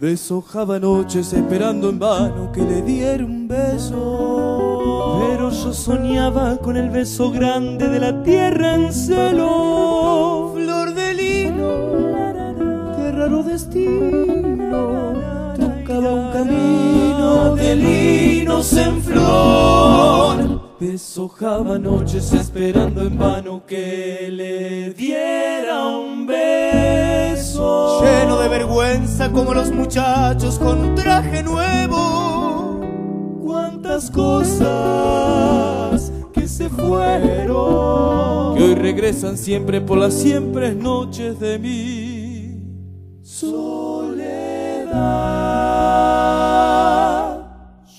Deshojaba noches esperando en vano que le diera un beso. Pero yo soñaba con el beso grande de la tierra en celo. Flor de lino, qué raro destino. Tocaba un camino de linos en flor. Deshojaba noches esperando en vano que le diera un beso. Lleno de vergüenza como los muchachos con un traje nuevo. Cuántas cosas que se fueron. Que hoy regresan siempre por las siempre noches de mi soledad.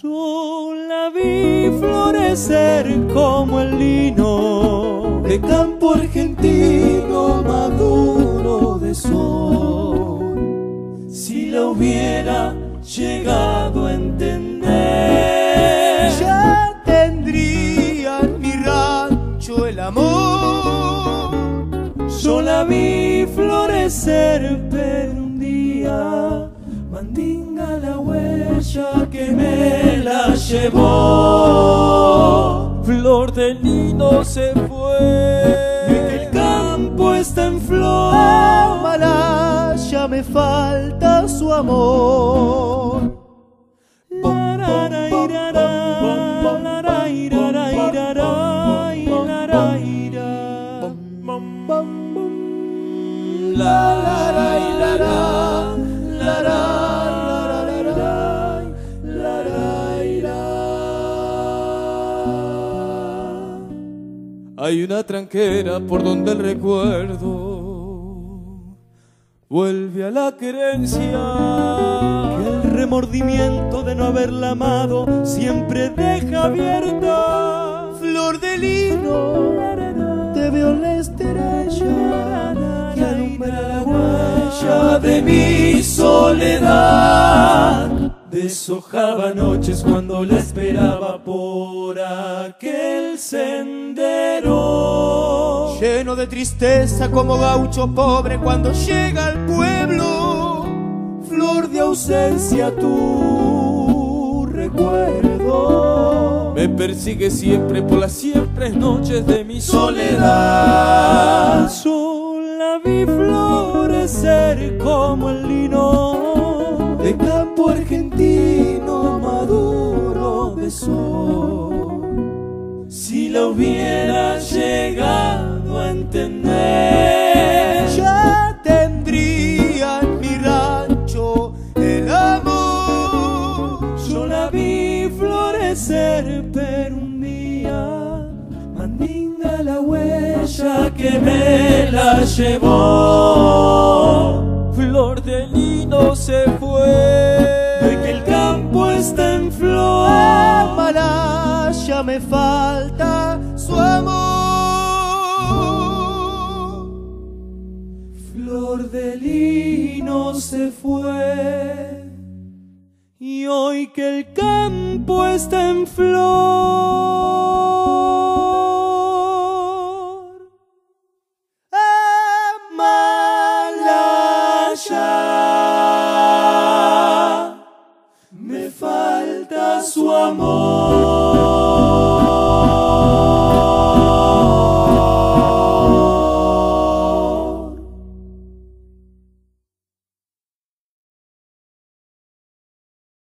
Yo la vi florecer como el lino de campo argentino maduro de sol. Si la hubiera llegado a entender, el amor. yo la vi florecer, pero un día mandinga la huella que me la llevó. Flor de lino se fue, el campo está en flor. Malaya me falta su amor. Hay una tranquera por donde el recuerdo vuelve a la querencia. que el remordimiento de no haberla amado siempre deja abierta. De mi soledad. Deshojaba noches cuando la esperaba por aquel sendero. Lleno de tristeza como gaucho pobre cuando llega al pueblo. Flor de ausencia, tu recuerdo me persigue siempre por las siempre noches de mi soledad. Si la hubiera llegado a entender, Ya tendría en mi rancho el amor. yo la vi florecer, pero un día mandinga la huella que me la llevó. Flor de me falta su amor. Flor de lino se fue. y hoy que el campo está en flor. Malaya, me falta su amor.